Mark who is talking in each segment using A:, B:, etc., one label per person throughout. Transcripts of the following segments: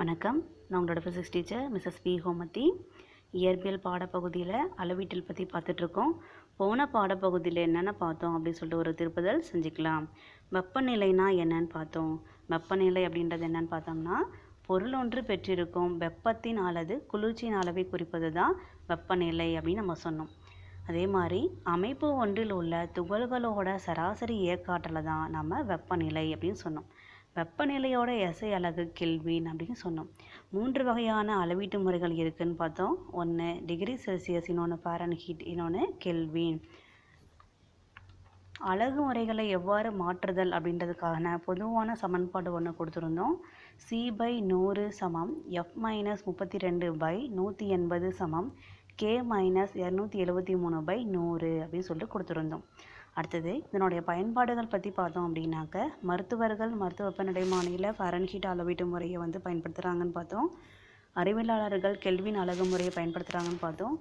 A: வணக்கம். நான் உங்களோட physics teacher Mrs P Homathi. இயற்பியல் பாடப்பகுதியில் அளவீட்டல் பற்றி பார்த்துட்ருக்கோம். போன பாடப்பகுதியில் என்னென்ன பார்த்தோம் அப்படின்னு சொல்லிட்டு ஒரு திருப்புதல் செஞ்சுக்கலாம். வெப்பநிலைனா என்னன்னு பார்த்தோம். வெப்பநிலை அப்படின்றது என்னன்னு பார்த்தோம்னா பொருள் ஒன்று பெற்றிருக்கும் வெப்பத்தின் அல்லது குளிர்ச்சியின் அளவை குறிப்பது தான் வெப்பநிலை அப்படின்னு நம்ம சொன்னோம். அதே மாதிரி அமைப்பு ஒன்றில் உள்ள துகள்களோட சராசரி இயக்காற்றலை தான் நம்ம வெப்பநிலை அப்படின்னு சொன்னோம். வெப்பநிலையோட எசை அலகு கெல்வின் அப்படின்னு சொன்னோம். மூன்று வகையான அளவீட்டு முறைகள் இருக்குன்னு பார்த்தோம். ஒன்று டிகிரி செல்சியஸ் இன்னொன்று ஃபாரன்ஹீட் இன்னொன்று கெல்வின். அழகு முறைகளை எவ்வாறு மாற்றுதல் அப்படின்றதுக்கான பொதுவான சமன்பாடு ஒன்று கொடுத்துருந்தோம். சி பை நூறு சமம் எஃப் மைனஸ் முப்பத்தி ரெண்டு பை நூற்றி எண்பது சமம் கே மைனஸ் இரநூத்தி எழுபத்தி மூணு பை நூறு அப்படின்னு சொல்லிட்டு கொடுத்துருந்தோம். அடுத்தது இதனுடைய பயன்பாடுகள் பற்றி பார்த்தோம் அப்படின்னாக்க மருத்துவர்கள் மருத்துவ வெப்பநிலைமானியில் ஃபாரன்ஹீட் அளவீட்டு முறையை வந்து பயன்படுத்துகிறாங்கன்னு பார்த்தோம். அறிவியலாளர்கள் கெல்வின் அழகு முறையை பயன்படுத்துகிறாங்கன்னு பார்த்தோம்.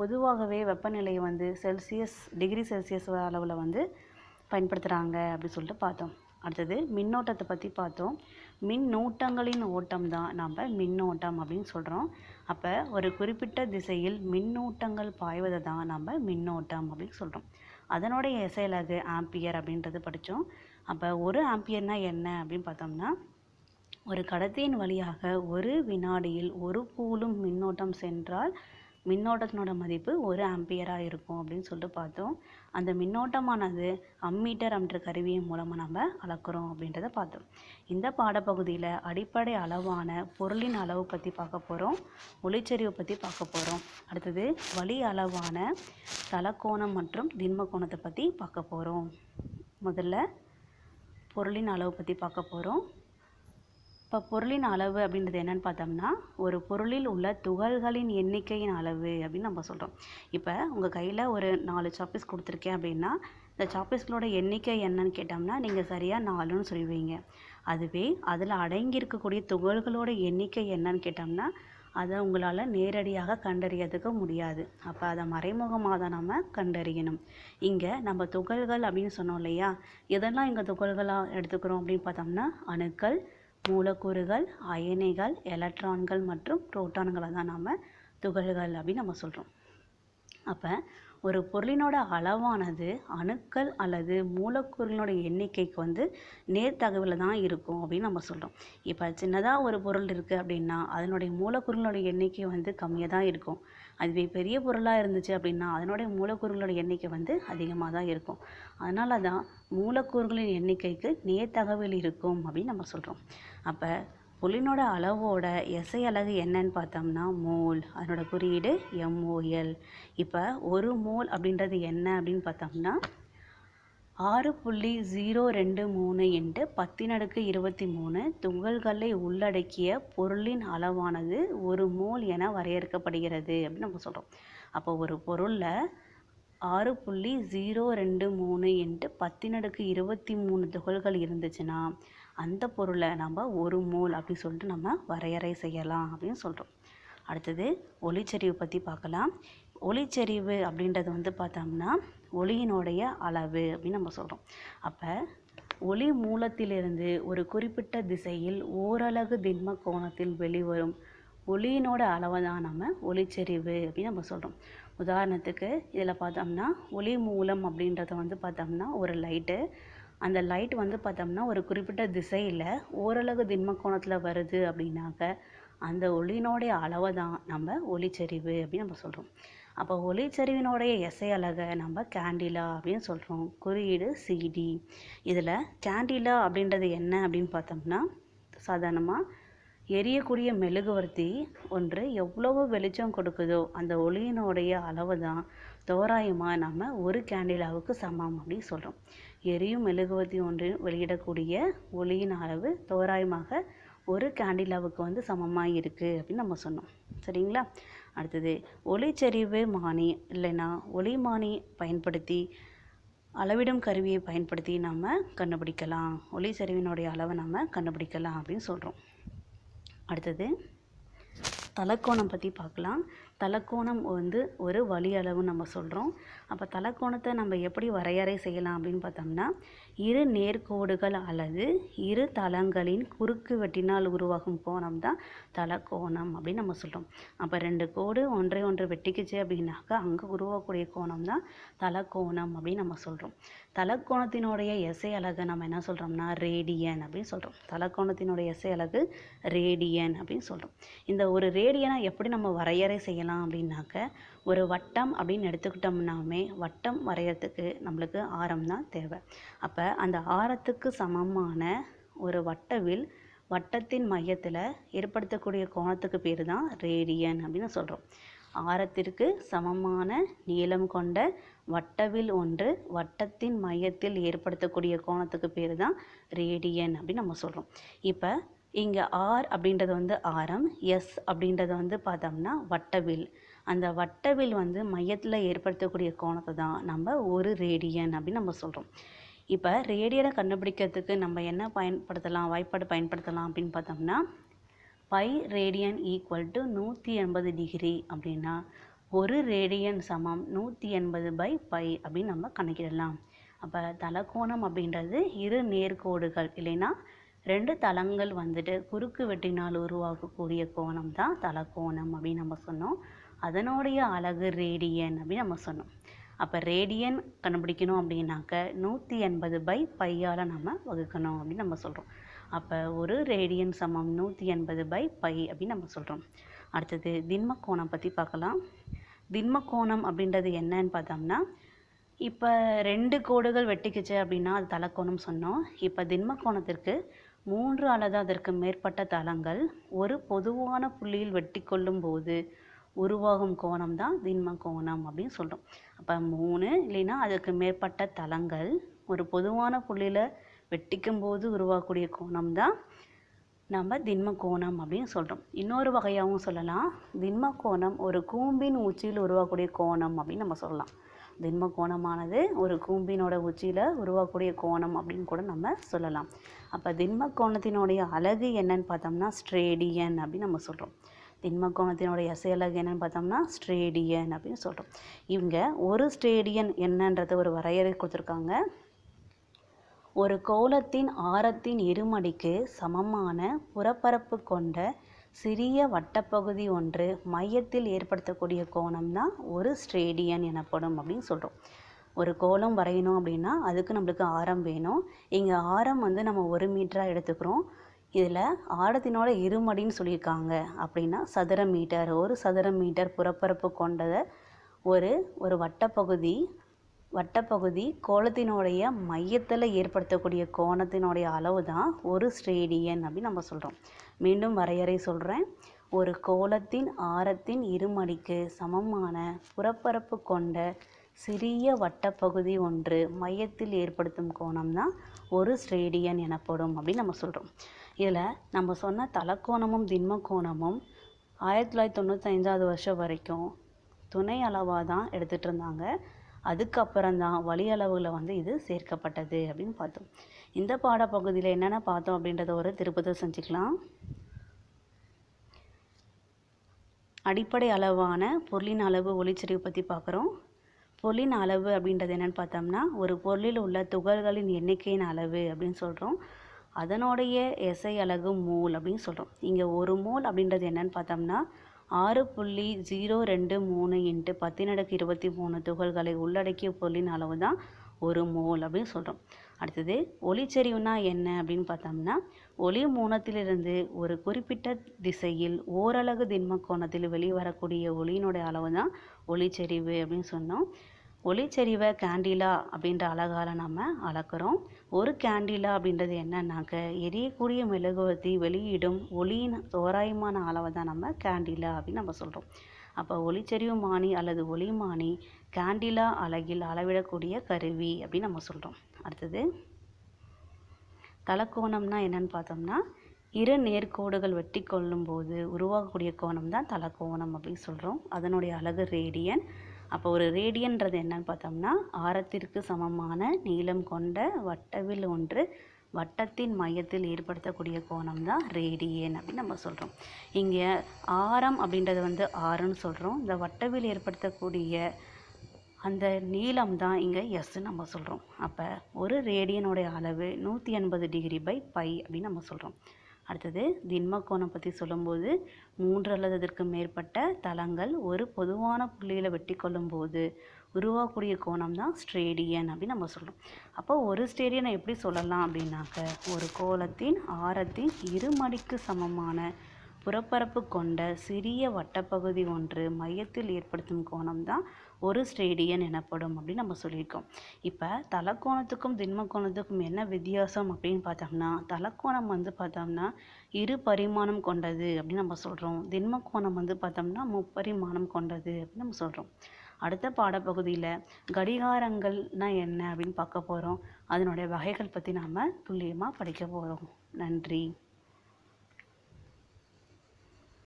A: பொதுவாகவே வெப்பநிலையை வந்து செல்சியஸ் டிகிரி செல்சியஸ் அளவில் வந்து பயன்படுத்துகிறாங்க அப்படி சொல்லிட்டு பார்த்தோம். அடுத்தது மின்னோட்டத்தை பற்றி பார்த்தோம். மின்னூட்டங்களின் ஓட்டம் தான் நம்ம மின்னோட்டம் அப்படின்னு சொல்கிறோம் அப்போ ஒரு குறிப்பிட்ட திசையில் மின்னூட்டங்கள் பாய்வதை தான் நம்ம மின்னோட்டம் அப்படின்னு சொல்கிறோம் அதனுடைய இசையலகு ஆம்பியர் அப்படின்றது படித்தோம் அப்போ ஒரு ஆம்பியர்னால் என்ன அப்படின்னு பார்த்தோம்னா ஒரு கடத்தியின் வழியாக ஒரு வினாடியில் ஒரு கூலும் மின்னோட்டம் சென்றால் மின்னோட்டத்தினோட மதிப்பு ஒரு ஆம்பியராக இருக்கும் அப்படின்னு சொல்லிட்டு பார்த்தோம். அந்த மின்னோட்டமானது அம்மீட்டர் அப்படின்ற கருவியின் மூலமாக நம்ம அளக்குறோம் அப்படின்றத பார்த்தோம். இந்த பாடப்பகுதியில் அடிப்படை அளவான பொருளின் அளவு பற்றி பார்க்க போகிறோம் ஒளிச்சரிவை பற்றி பார்க்க போகிறோம் அடுத்தது வழி அளவான தலக்கோணம் மற்றும் திண்ம கோணத்தை பற்றி பார்க்க போகிறோம் முதல்ல பொருளின் அளவு பற்றி பார்க்க போகிறோம் இப்போ பொருளின் அளவு அப்படின்றது என்னென்னு பார்த்தோம்னா ஒரு பொருளில் உள்ள துகள்களின் எண்ணிக்கையின் அளவு அப்படின்னு நம்ம சொல்கிறோம் இப்போ உங்கள் கையில் ஒரு நாலு சாப்பீஸ் கொடுத்துருக்கேன் அப்படின்னா இந்த சாப்பீஸ்களோட எண்ணிக்கை என்னன்னு கேட்டோம்னா நீங்கள் சரியாக நாலுன்னு சொல்லுவீங்க அதுவே அதில் அடங்கி இருக்கக்கூடிய துகள்களோட எண்ணிக்கை என்னன்னு கேட்டோம்னா அதை உங்களால் நேரடியாக கண்டறியதுக்க முடியாது. அப்போ அதை மறைமுகமாக தான் நம்ம கண்டறியணும். இங்கே நம்ம துகள்கள் அப்படின்னு சொன்னோம் இல்லையா? எதெல்லாம் இங்கே துகள்களாக எடுத்துக்கிறோம் அப்படின்னு பார்த்தோம்னா அணுக்கள் மூலக்கூறுகள் அயனிகள் எலக்ட்ரான்கள் மற்றும் புரோட்டான்களை தான் நாம் துகள்கள் அப்படின்னு நம்ம சொல்கிறோம் அப்போ ஒரு பொருளினோட அளவானது அணுக்கள் அல்லது மூலக்கூறுகளோட எண்ணிக்கைக்கு வந்து நேர்த்தகவில் தான் இருக்கும் அப்படின்னு நம்ம சொல்கிறோம் இப்போ சின்னதாக ஒரு பொருள் இருக்குது அப்படின்னா அதனுடைய மூலக்கூறுகளோட எண்ணிக்கை வந்து கம்மியாக தான் இருக்கும். அதுவே பெரிய பொருளாக இருந்துச்சு அப்படின்னா அதனுடைய மூலக்கூறுகளோட எண்ணிக்கை வந்து அதிகமாக தான் இருக்கும். அதனால தான் மூலக்கூறுகளின் எண்ணிக்கைக்கு நேர்த்தகவில் இருக்கும் அப்படின்னு நம்ம சொல்கிறோம் அப்போ பொருளினோட அளவோட எசை அலகு என்னன்னு பார்த்தோம்னா மோல் அதனோட குறியீடு எம்ஓஎல் இப்போ ஒரு மோல் அப்படின்றது என்ன அப்படின்னு பார்த்தோம்னா ஆறு புள்ளி ஜீரோ ரெண்டு மூணு என்று பத்தினடுக்கு இருபத்தி மூணு துகள்களை உள்ளடக்கிய பொருளின் அளவானது ஒரு மோல் என வரையறுக்கப்படுகிறது அப்படின்னு நம்ம சொல்கிறோம் அப்போ ஒரு பொருளில் ஆறு புள்ளி ஜீரோ ரெண்டு மூணு என்று பத்தினடுக்கு இருபத்தி மூணு துகள்கள் இருந்துச்சுன்னா அந்த பொருளை நம்ம ஒரு மோல் அப்படின்னு சொல்லிட்டு நம்ம வரையறை செய்யலாம் அப்படின்னு சொல்கிறோம் அடுத்தது ஒளிச்சரிவு பற்றி பார்க்கலாம். ஒளிச்சரிவு அப்படின்றது வந்து பார்த்தோம்னா ஒளியினுடைய அளவு அப்படின்னு நம்ம சொல்கிறோம் அப்போ ஒளி மூலத்திலிருந்து ஒரு குறிப்பிட்ட திசையில் ஓரலகு திண்ம கோணத்தில் வெளிவரும் ஒளியினோட அளவை தான் நம்ம ஒளிச்செறிவு அப்படின்னு நம்ம சொல்கிறோம் உதாரணத்துக்கு இதில் பார்த்தோம்னா ஒளி மூலம் அப்படின்றத வந்து பார்த்தோம்னா ஒரு லைட்டு அந்த லைட் வந்து பார்த்தோம்னா ஒரு குறிப்பிட்ட திசையில் ஓரளவு திண்ம கோணத்தில் வருது அப்படின்னாக்க அந்த ஒளியினுடைய அளவை தான் நம்ம ஒளிச்செறிவு அப்படின்னு நம்ம சொல்கிறோம் அப்போ ஒளிச்சரிவினுடைய எசை அலகை நம்ம கேண்டிலா அப்படின்னு சொல்கிறோம் குறியீடு சிடி இதில் கேண்டிலா அப்படின்றது என்ன அப்படின்னு பார்த்தோம்னா சாதாரணமாக எரியக்கூடிய மெழுகுவர்த்தி ஒன்று எவ்வளவு வெளிச்சம் கொடுக்குதோ அந்த ஒளியினுடைய அளவு தான் தோராயமாக நம்ம ஒரு கேண்டிலாவுக்கு சமம் அப்படின்னு சொல்கிறோம் எரியும் மெழுகுவர்த்தி ஒன்று வெளியிடக்கூடிய ஒளியின் அளவு தோராயமாக ஒரு கேண்டிலாவுக்கு வந்து சமமாக இருக்குது அப்படின்னு நம்ம சொன்னோம். சரிங்களா? அடுத்தது ஒளிச்சரிவு மானி இல்லைன்னா ஒளிமானி பயன்படுத்தி அளவிடும் கருவியை பயன்படுத்தி நம்ம கண்டுபிடிக்கலாம். ஒளிச்சரிவினுடைய அளவை நம்ம கண்டுபிடிக்கலாம் அப்படின்னு சொல்கிறோம் அடுத்தது தலக்கோணம் பற்றி பார்க்கலாம். தலக்கோணம் வந்து ஒரு வழி அளவு நம்ம சொல்கிறோம் அப்போ தலக்கோணத்தை நம்ம எப்படி வரையறை செய்யலாம் அப்படின்னு பார்த்தோம்னா இரு நேர்கோடுகள் அல்லது இரு தளங்களின் குறுக்கு வெட்டினால் உருவாகும் கோணம் தான் தலக்கோணம் அப்படின்னு நம்ம சொல்கிறோம் அப்போ ரெண்டு கோடு ஒன்றை ஒன்று வெட்டிக்குச்சு அப்படின்னாக்கா அங்கே உருவாகக்கூடிய கோணம் தான் தலக்கோணம் அப்படின்னு நம்ம சொல்கிறோம் தலக்கோணத்தினுடைய எசை அழகு நம்ம என்ன சொல்கிறோம்னா ரேடியன் அப்படின்னு சொல்கிறோம் தலக்கோணத்தினுடைய எசை அழகு ரேடியன் அப்படின்னு சொல்கிறோம் இந்த ஒரு ரேடியனை எப்படி நம்ம வரையறை செய்யலாம் அப்படின்னாக்க ஒரு வட்டம் அப்படின்னு எடுத்துக்கிட்டோம்னாமே வட்டம் வரைகிறதுக்கு நம்மளுக்கு ஆரம் தான் தேவை. அப்போ அந்த ஆரத்துக்கு சமமான ஒரு வட்டவில் வட்டத்தின் மையத்தில் ஏற்படுத்தக்கூடிய கோணத்துக்கு பேர் தான் ரேடியன் அப்படின்னு சொல்கிறோம் ஆரத்திற்கு சமமான நீளம் கொண்ட வட்டவில் ஒன்று வட்டத்தின் மையத்தில் ஏற்படுத்தக்கூடிய கோணத்துக்கு பேர் தான் ரேடியன் அப்படின்னு நம்ம சொல்கிறோம் இப்போ இங்கே ஆர் அப்படின்றது வந்து ஆரம் எஸ் அப்படின்றது வந்து பார்த்தோம்னா வட்டவில். அந்த வட்டவில் வந்து மையத்தில் ஏற்படுத்தக்கூடிய கோணத்தை தான் நம்ம ஒரு ரேடியன் அப்படின்னு நம்ம சொல்கிறோம் இப்போ ரேடியனை கண்டுபிடிக்கிறதுக்கு நம்ம என்ன பயன்படுத்தலாம் வாய்ப்பாடு பயன்படுத்தலாம் அப்படின்னு பார்த்தோம்னா பை ரேடியன் ஈக்குவல் டு நூற்றி எண்பது டிகிரி அப்படின்னா ஒரு ரேடியன் சமம் நூற்றி எண்பது பை பை அப்படின்னு நம்ம கணக்கிடலாம். அப்போ தலக்கோணம் அப்படின்றது இரு நேர்கோடுகள் இல்லைன்னா ரெண்டு தளங்கள் வந்துட்டு குறுக்கு வெட்டினால் உருவாகக்கூடிய கோணம் தான் தலக்கோணம் அப்படின்னு நம்ம சொன்னோம். அதனுடைய அலகு ரேடியன் அப்படின்னு நம்ம சொன்னோம். அப்போ ரேடியன் கண்டுபிடிக்கணும் அப்படின்னாக்க நூற்றி எண்பது பை பையால் நம்ம வகுக்கணும் அப்படின்னு நம்ம சொல்கிறோம் அப்போ ஒரு ரேடியன் சமம் நூற்றி எண்பது பை பை அப்படின்னு நம்ம சொல்கிறோம் அடுத்தது திண்ம கோணம் பற்றி பார்க்கலாம். திண்ம கோணம் அப்படின்றது என்னன்னு பார்த்தோம்னா இப்போ ரெண்டு கோடுகள் வெட்டிக்குச்சு அப்படின்னா அது தலக்கோணம் சொன்னோம். இப்போ திண்ம கோணத்திற்கு மூன்று அல்லது அதற்கு மேற்பட்ட தளங்கள் ஒரு பொதுவான புள்ளியில் வெட்டி கொள்ளும் போது உருவாகும் கோணம் தான் திண்ம கோணம் அப்படின்னு சொல்கிறோம் அப்போ மூணு இல்லைன்னா அதுக்கு மேற்பட்ட தளங்கள் ஒரு பொதுவான புள்ளியில் வெட்டிக்கும் போது உருவாகக்கூடிய கோணம் தான் நம்ம திண்ம கோணம் அப்படின்னு சொல்கிறோம் இன்னொரு வகையாகவும் சொல்லலாம். திண்ம கோணம் ஒரு கூம்பின் உச்சியில் உருவாகக்கூடிய கோணம் அப்படின்னு நம்ம சொல்லலாம். திண்ம கோணமானது ஒரு கூம்பினோட உச்சியில் உருவாகக்கூடிய கோணம் அப்படின்னு கூட நம்ம சொல்லலாம். அப்போ திண்ம கோணத்தினுடைய அழகு என்னன்னு பார்த்தோம்னா ஸ்ட்ரேடியன் அப்படின்னு நம்ம சொல்கிறோம் திண்ம கோணத்தினுடைய என்னென்னு பார்த்தோம்னா ஸ்ட்ரேடியன் அப்படின்னு சொல்கிறோம் இவங்க ஒரு ஸ்டேடியன் என்னன்றது ஒரு வரையறை கொடுத்துருக்காங்க. ஒரு கோலத்தின் ஆரத்தின் இருமடிக்கு சமமான புறப்பரப்பு கொண்ட சிறிய வட்டப்பகுதி ஒன்று மையத்தில் ஏற்படுத்தக்கூடிய கோணம் தான் ஒரு ஸ்ட்ரேடியன் எனப்படும் அப்படின்னு சொல்கிறோம் ஒரு கோலம் வரையணும் அப்படின்னா அதுக்கு நம்மளுக்கு ஆரம் வேணும். இங்கே ஆரம் வந்து நம்ம ஒரு மீட்டராக எடுத்துக்கிறோம். இதில் ஆரத்தினோட இருமடின்னு சொல்லியிருக்காங்க. அப்படின்னா சதுர மீட்டர் ஒரு சதுர மீட்டர் புறப்பரப்பு கொண்டதை ஒரு ஒரு வட்டப்பகுதி வட்டப்பகுதி கோலத்தினுடைய மையத்தில் ஏற்படுத்தக்கூடிய கோணத்தினுடைய அளவு தான் ஒரு ஸ்ரேடியன் அப்படின்னு நம்ம சொல்கிறோம் மீண்டும் வரையறை சொல்கிறேன் ஒரு கோலத்தின் ஆரத்தின் இருமடிக்கு சமமான புறப்பரப்பு கொண்ட சிறிய வட்டப்பகுதி ஒன்று மையத்தில் ஏற்படுத்தும் கோணம் தான் ஒரு ஸ்ரேடியன் எனப்படும் அப்படின்னு நம்ம சொல்கிறோம் இதில் நம்ம சொன்ன தலக்கோணமும் திண்ம கோணமும் ஆயிரத்தி தொள்ளாயிரத்தி தொண்ணூத்தஞ்சாவது வருஷம் வரைக்கும் துணை அளவாக தான் எடுத்துகிட்டு இருந்தாங்க. அதுக்கப்புறம் தான் வழி அளவுகளை வந்து இது சேர்க்கப்பட்டது அப்படின்னு பார்த்தோம். இந்த பாடப்பகுதியில் என்னென்ன பார்த்தோம் அப்படின்றத ஒரு திருப்பத்தை செஞ்சுக்கலாம். அடிப்படை அளவான பொருளின் அளவு ஒளிச்செறிவு பற்றி பார்க்குறோம். பொருளின் அளவு அப்படின்றது என்னென்னு பார்த்தோம்னா ஒரு பொருளில் உள்ள துகள்களின் எண்ணிக்கையின் அளவு அப்படின்னு சொல்கிறோம் அதனுடைய எசை அலகு மோல் அப்படின்னு சொல்கிறோம் இங்கே ஒரு மோல் அப்படின்றது என்னன்னு பார்த்தோம்னா ஆறு புள்ளி ஜீரோ ரெண்டு மூணு இன்ட்டு பத்தினடுக்கு இருபத்தி மூணு துகள்களை உள்ளடக்கிய பொருளின் அளவு தான் ஒரு மோல் அப்படின்னு சொல்கிறோம் அடுத்தது ஒளிச்செறிவுனா என்ன அப்படின்னு பார்த்தோம்னா ஒளி மூலத்திலிருந்து ஒரு குறிப்பிட்ட திசையில் ஓரலகு திண்ம கோணத்தில் வெளிவரக்கூடிய ஒளியினுடைய அளவு தான் ஒளிச்செறிவு அப்படின்னு சொன்னோம். ஒளிச்செறிவை கேண்டிலா அப்படின்ற அழகால் நம்ம அளக்கிறோம். ஒரு கேண்டிலா அப்படின்றது என்னன்னாக்க எரியக்கூடிய மெழுகுவர்த்தி வெளியிடும் ஒளியின் தோராயமான அளவை தான் நம்ம கேண்டிலா அப்படின்னு நம்ம சொல்கிறோம் அப்போ ஒளிச்செறிவு மானி அல்லது ஒளிமானி கேண்டிலா அழகில் அளவிடக்கூடிய கருவி அப்படின்னு நம்ம சொல்கிறோம் அடுத்தது தலக்கோணம்னா என்னன்னு பார்த்தோம்னா இரு நேர்கோடுகள் வெட்டி கொள்ளும் போது உருவாகக்கூடிய கோணம் தான் தலக்கோணம் அப்படின்னு சொல்கிறோம் அதனுடைய அழகு ரேடியன் அப்போ ஒரு ரேடியன்றது என்னன்னு பார்த்தோம்னா ஆரத்திற்கு சமமான நீளம் கொண்ட வட்டவில் ஒன்று வட்டத்தின் மையத்தில் ஏற்படுத்தக்கூடிய கோணம் தான் ரேடியன் அப்படின்னு நம்ம சொல்கிறோம் இங்கே ஆரம் அப்படின்றது வந்து ஆறுன்னு சொல்கிறோம் இந்த வட்டவில் ஏற்படுத்தக்கூடிய அந்த நீளம் தான் இங்கே எஸ்ன்னு நம்ம சொல்கிறோம் அப்போ ஒரு ரேடியனுடைய அளவு நூற்றி எண்பது டிகிரி பை பை அப்படின்னு நம்ம சொல்கிறோம் அடுத்தது திண்ம கோணம் பற்றி சொல்லும்போது மூன்று அல்லது அதற்கு மேற்பட்ட தளங்கள் ஒரு பொதுவான புள்ளியில் வெட்டி கொள்ளும்போது உருவாகக்கூடிய கோணம் தான் ஸ்ட்ரேடியன் அப்படின்னு நம்ம சொல்கிறோம் அப்போ ஒரு ஸ்டேடியனை எப்படி சொல்லலாம் அப்படின்னாக்க ஒரு கோலத்தின் ஆரத்தின் இருமடிக்கு சமமான புறப்பரப்பு கொண்ட சிறிய வட்டப்பகுதி ஒன்று மையத்தில் ஏற்படுத்தும் கோணம் தான் ஒரு ஸ்டேடியன் எனப்படும் அப்படின்னு நம்ம சொல்லியிருக்கோம். இப்போ தலக்கோணத்துக்கும் திண்ம கோணத்துக்கும் என்ன வித்தியாசம் அப்படின்னு பார்த்தோம்னா தலக்கோணம் வந்து பார்த்தோம்னா இரு பரிமாணம் கொண்டது அப்படின்னு நம்ம சொல்கிறோம் திண்ம கோணம் வந்து பார்த்தோம்னா முப்பரிமாணம் கொண்டது அப்படின்னு நம்ம சொல்கிறோம் அடுத்த பாடப்பகுதியில் கடிகாரங்கள்னா என்ன அப்படின்னு பார்க்க போகிறோம் அதனுடைய வகைகள் பற்றி நாம் துல்லியமாக படிக்க போகிறோம் நன்றி.